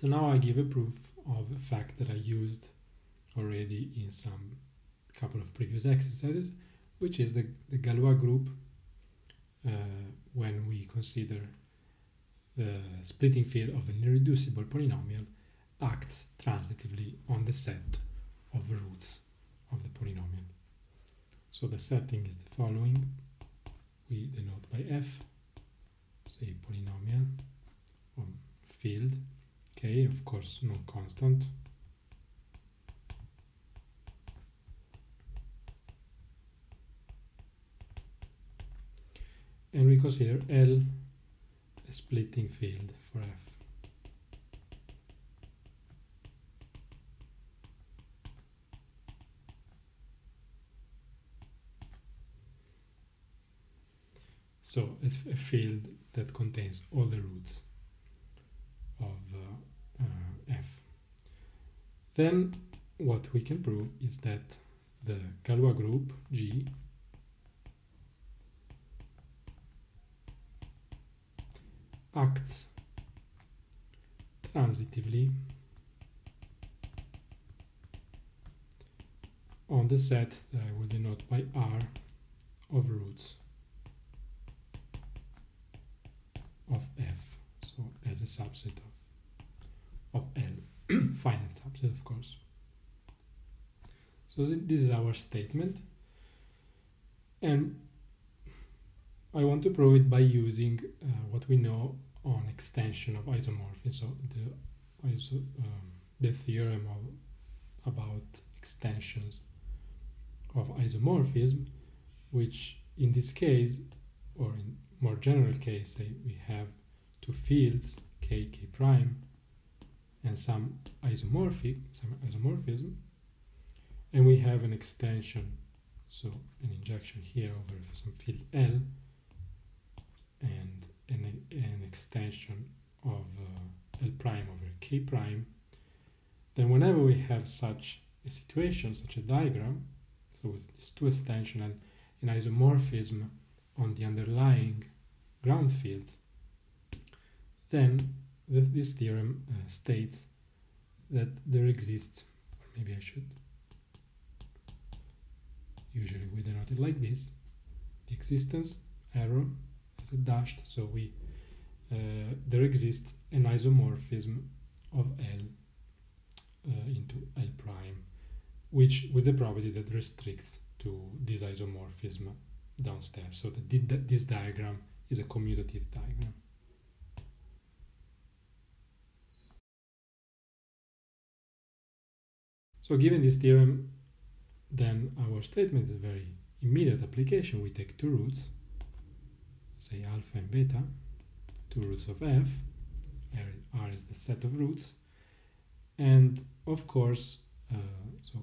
So now I give a proof of a fact that I used already in some couple of previous exercises, which is the, the Galois group uh, when we consider the splitting field of an irreducible polynomial acts transitively on the set of roots of the polynomial. So the setting is the following. We denote by f, say polynomial, um, field, k, of course no constant, and we consider L a splitting field for F. So it's a field that contains all the roots of uh, uh, F. Then what we can prove is that the Galois group G acts transitively on the set that I will denote by R of roots of F, so as a subset of, finite subset of course. So this is our statement and I want to prove it by using uh, what we know on extension of isomorphism, so the, iso um, the theorem of, about extensions of isomorphism, which in this case, or in more general case, say we have two fields, k, k prime, and some isomorphic, some isomorphism, and we have an extension, so an injection here over some field L, and an, an extension of uh, L prime over K prime, then whenever we have such a situation, such a diagram, so with these two extension and an isomorphism on the underlying ground fields, then th this theorem uh, states that there exists, or maybe I should, usually we denote it like this, the existence arrow is dashed so we uh, there exists an isomorphism of L uh, into L prime which with the property that restricts to this isomorphism downstairs. So that this diagram is a commutative diagram so given this theorem then our statement is very immediate application. We take two roots say alpha and beta, two roots of f, R is the set of roots, and of course, uh, so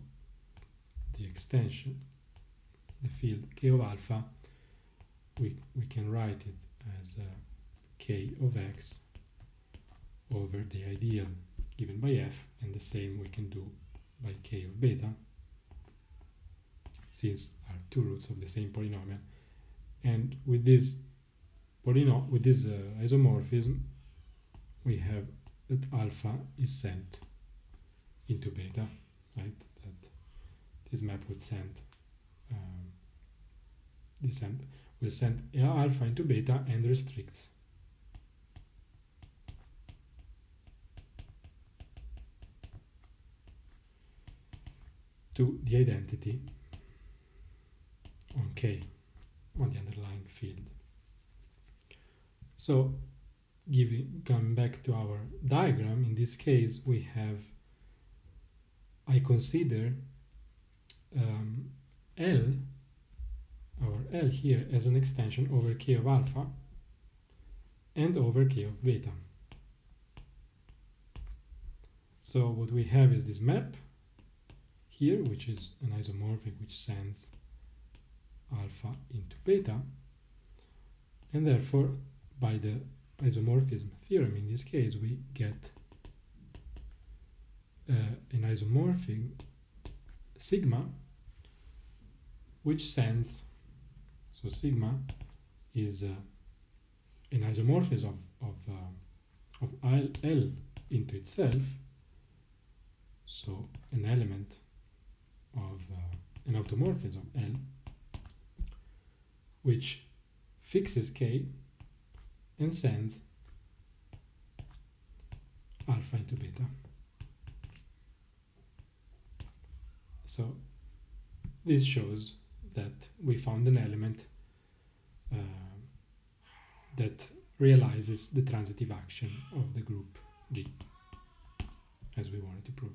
the extension, the field k of alpha, we, we can write it as uh, k of x over the ideal given by f, and the same we can do by k of beta, since are two roots of the same polynomial. And with this polynomial with this uh, isomorphism we have that alpha is sent into beta right that this map would send um, this send will send alpha into beta and restricts to the identity. On k on the underlying field. So giving coming back to our diagram, in this case we have, I consider um, L, our L here as an extension over k of alpha and over k of beta. So what we have is this map here, which is an isomorphic which sends alpha into beta, and therefore by the isomorphism theorem in this case we get uh, an isomorphic sigma which sends so sigma is uh, an isomorphism of of, uh, of L, into itself, so an element an automorphism L, which fixes K and sends alpha into beta. So this shows that we found an element uh, that realizes the transitive action of the group G as we wanted to prove.